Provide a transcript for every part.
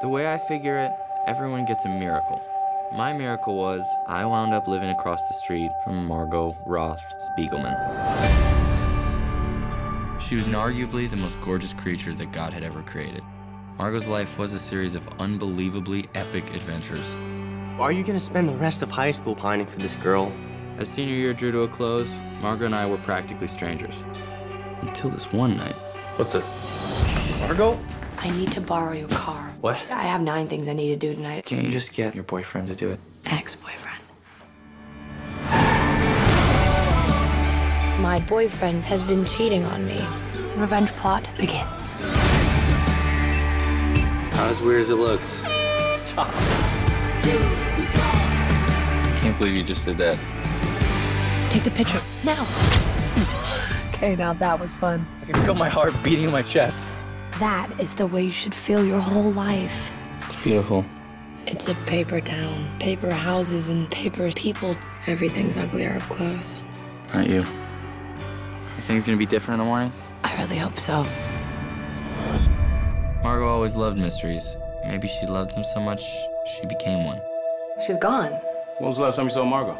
The way I figure it, everyone gets a miracle. My miracle was I wound up living across the street from Margo Roth Spiegelman. She was arguably the most gorgeous creature that God had ever created. Margo's life was a series of unbelievably epic adventures. Are you gonna spend the rest of high school pining for this girl? As senior year drew to a close, Margo and I were practically strangers. Until this one night. What the? Margo? I need to borrow your car. What? I have nine things I need to do tonight. Can't you just get your boyfriend to do it? Ex-boyfriend. My boyfriend has been cheating on me. Revenge plot begins. Not as weird as it looks. Stop. Can't believe you just did that. Take the picture now. okay, now that was fun. I can feel my heart beating in my chest. That is the way you should feel your whole life. It's beautiful. It's a paper town, paper houses and paper people. Everything's uglier up close. Not you. You think it's gonna be different in the morning? I really hope so. Margo always loved mysteries. Maybe she loved them so much, she became one. She's gone. When was the last time you saw Margo?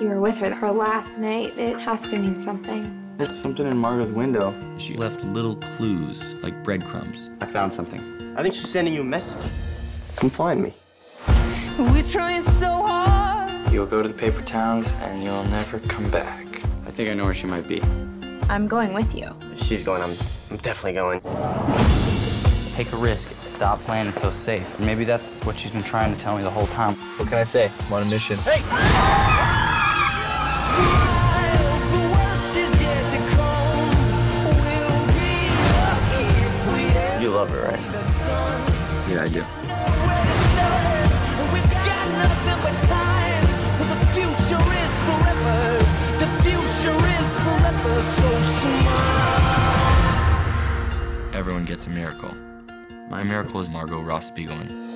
You were with her her last night. It has to mean something. There's something in Margo's window. She left little clues, like breadcrumbs. I found something. I think she's sending you a message. Come find me. We're trying so hard. You'll go to the paper towns and you'll never come back. I think I know where she might be. I'm going with you. If she's going, I'm, I'm definitely going. Take a risk. Stop playing it so safe. Maybe that's what she's been trying to tell me the whole time. What can I say? I'm on a mission. The You love her, right? Yeah, I do. Everyone gets a miracle. My miracle is Margo Roth Spiegelman.